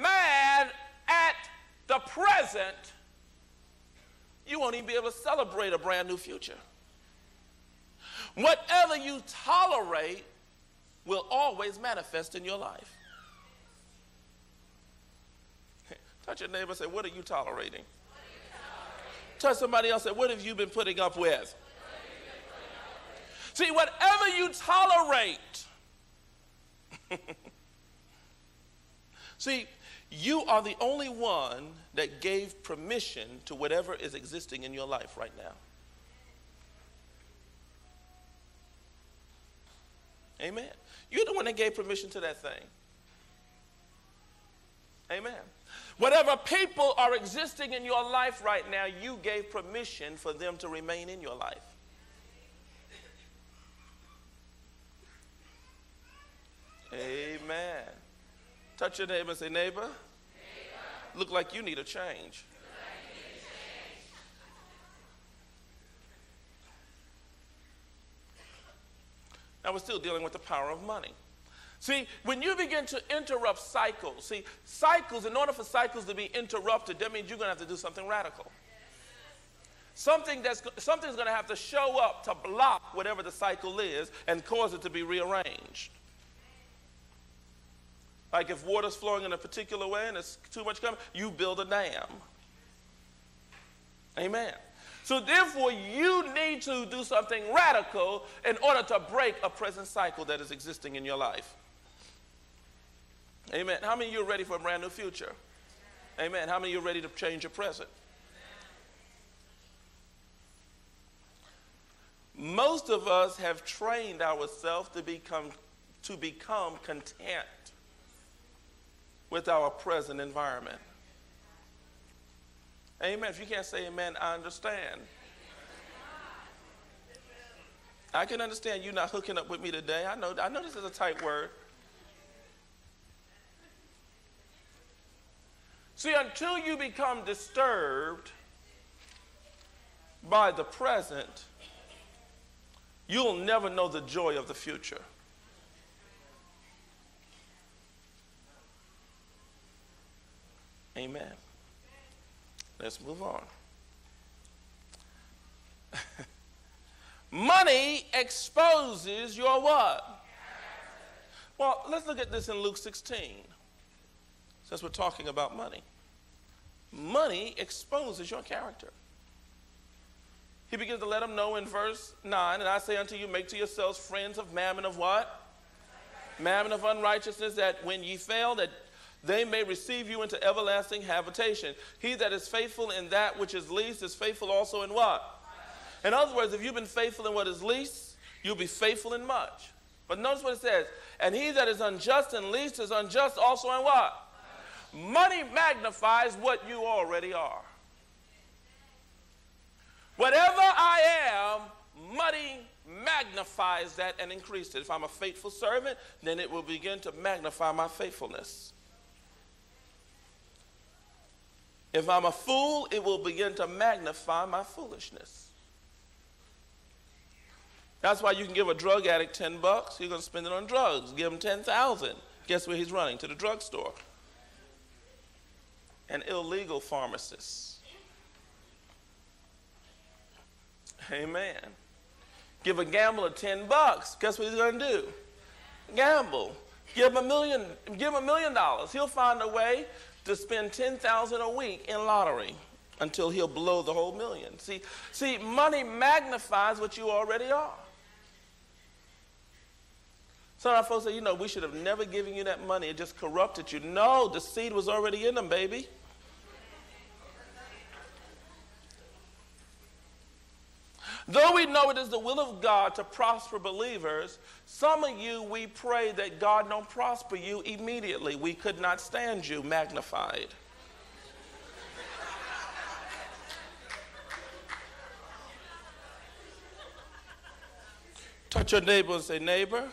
mad at the present, you won't even be able to celebrate a brand new future. Whatever you tolerate will always manifest in your life. Touch your neighbor and say, What are you tolerating? Touch somebody else and say, What have you been putting up with? See, whatever you tolerate, see, you are the only one that gave permission to whatever is existing in your life right now. Amen. You're the one that gave permission to that thing. Amen. Whatever people are existing in your life right now, you gave permission for them to remain in your life. Amen. Touch your neighbor and say, neighbor, neighbor. look like you need a change. Now we're still dealing with the power of money. See, when you begin to interrupt cycles, see, cycles, in order for cycles to be interrupted, that means you're going to have to do something radical. Something that's, something's going to have to show up to block whatever the cycle is and cause it to be rearranged. Like if water's flowing in a particular way and it's too much coming, you build a dam. Amen. So therefore, you need to do something radical in order to break a present cycle that is existing in your life. Amen. How many of you are ready for a brand new future? Amen. How many of you are ready to change your present? Most of us have trained ourselves to become, to become content with our present environment. Amen. If you can't say amen, I understand. I can understand you not hooking up with me today. I know, I know this is a tight word. See, until you become disturbed by the present, you'll never know the joy of the future. Amen. Let's move on. Money exposes your what? Well, let's look at this in Luke 16 since we're talking about money. Money exposes your character. He begins to let them know in verse 9, and I say unto you, make to yourselves friends of mammon of what? Mammon of unrighteousness, that when ye fail, that they may receive you into everlasting habitation. He that is faithful in that which is least is faithful also in what? In other words, if you've been faithful in what is least, you'll be faithful in much. But notice what it says. And he that is unjust in least is unjust also in what? Money magnifies what you already are. Whatever I am, money magnifies that and increases it. If I'm a faithful servant, then it will begin to magnify my faithfulness. If I'm a fool, it will begin to magnify my foolishness. That's why you can give a drug addict 10 bucks, you're going to spend it on drugs. Give him 10,000. Guess where he's running? To the drugstore an illegal pharmacist. Amen. Give a gambler 10 bucks. Guess what he's going to do? Gamble. Give him a million, give him a million dollars. He'll find a way to spend 10,000 a week in lottery until he'll blow the whole million. See, see, money magnifies what you already are. Some of our folks say, you know, we should have never given you that money. It just corrupted you. No, the seed was already in them, baby. Though we know it is the will of God to prosper believers, some of you, we pray that God don't prosper you immediately. We could not stand you magnified. Touch your neighbor and say, neighbor,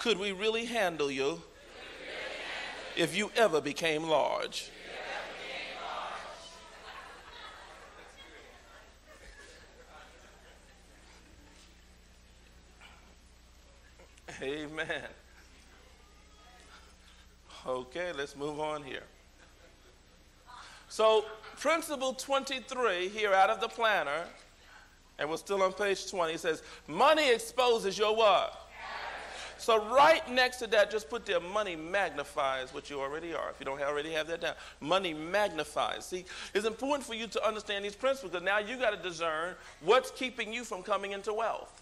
could we really handle you if you ever became large? Amen. Okay, let's move on here. So, principle 23 here out of the planner, and we're still on page 20, says, Money exposes your what? So right next to that, just put there, money magnifies what you already are. If you don't already have that down, money magnifies. See, it's important for you to understand these principles because now you got to discern what's keeping you from coming into wealth.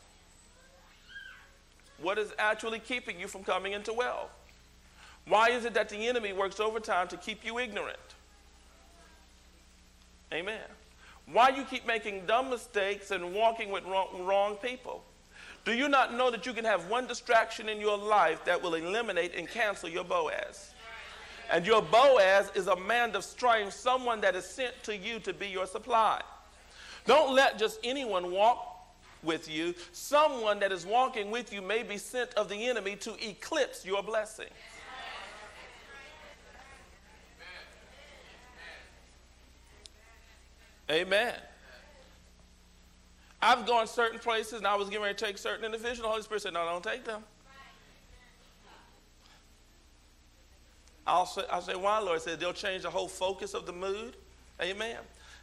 What is actually keeping you from coming into wealth? Why is it that the enemy works overtime to keep you ignorant? Amen. Why you keep making dumb mistakes and walking with wrong, wrong people? Do you not know that you can have one distraction in your life that will eliminate and cancel your Boaz? And your Boaz is a man of strength, someone that is sent to you to be your supply. Don't let just anyone walk with you. Someone that is walking with you may be sent of the enemy to eclipse your blessing. Amen. I've gone certain places and I was getting ready to take certain individuals. The Holy Spirit said, No, don't take them. I'll say, I'll say why, Lord? He said they'll change the whole focus of the mood. Amen.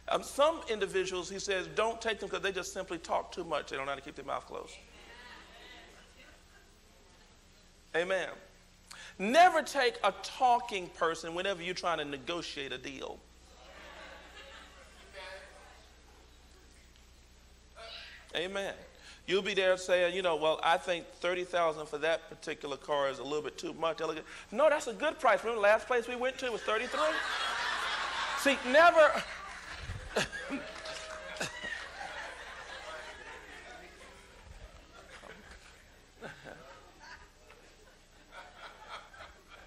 Um, some individuals, he says, don't take them because they just simply talk too much. They don't know how to keep their mouth closed. Amen. Never take a talking person whenever you're trying to negotiate a deal. Amen. You'll be there saying, you know, well, I think 30000 for that particular car is a little bit too much. No, that's a good price. Remember the last place we went to was 33? See, never...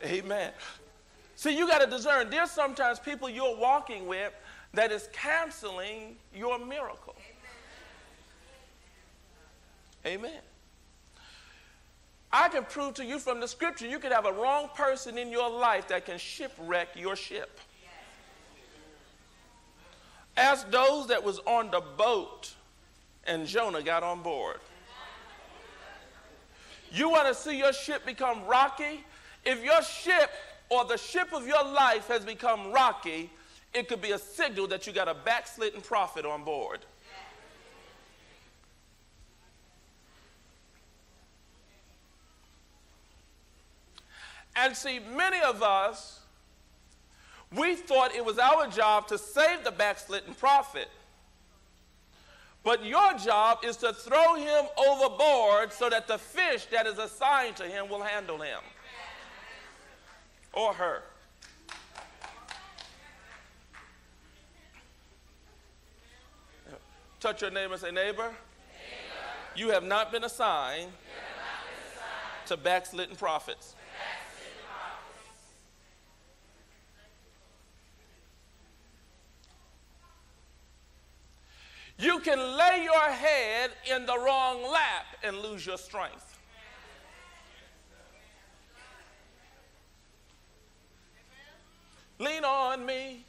Amen. See, you got to discern. There's sometimes people you're walking with that is canceling your miracle. Amen. I can prove to you from the scripture you could have a wrong person in your life that can shipwreck your ship. Ask those that was on the boat and Jonah got on board. You want to see your ship become rocky? If your ship or the ship of your life has become rocky, it could be a signal that you got a backslidden prophet on board. And see, many of us, we thought it was our job to save the backslidden prophet. But your job is to throw him overboard so that the fish that is assigned to him will handle him or her. Touch your neighbor and say, neighbor, neighbor. You, have not been assigned, not been assigned to backslidden prophets. Can lay your head in the wrong lap and lose your strength. Lean on me.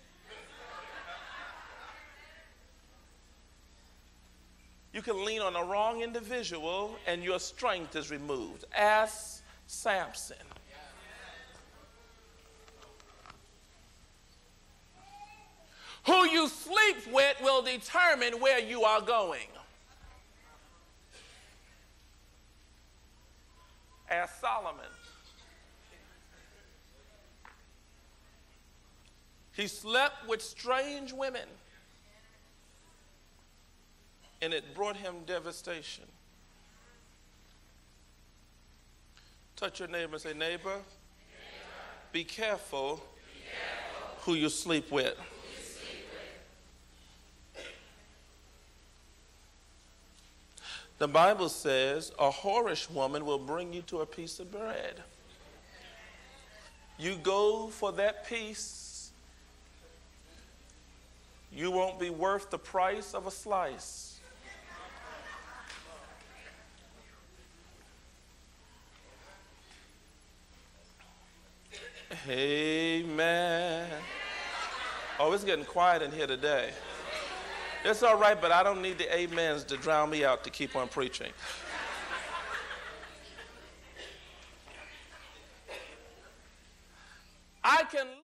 You can lean on the wrong individual and your strength is removed. Ask Samson. Who you sleep with will determine where you are going. Ask Solomon. He slept with strange women, and it brought him devastation. Touch your neighbor and say, Neighbor, neighbor be, careful be careful who you sleep with. The Bible says a whorish woman will bring you to a piece of bread. You go for that piece, you won't be worth the price of a slice. Amen. Oh, it's getting quiet in here today. It's all right, but I don't need the amens to drown me out to keep on preaching.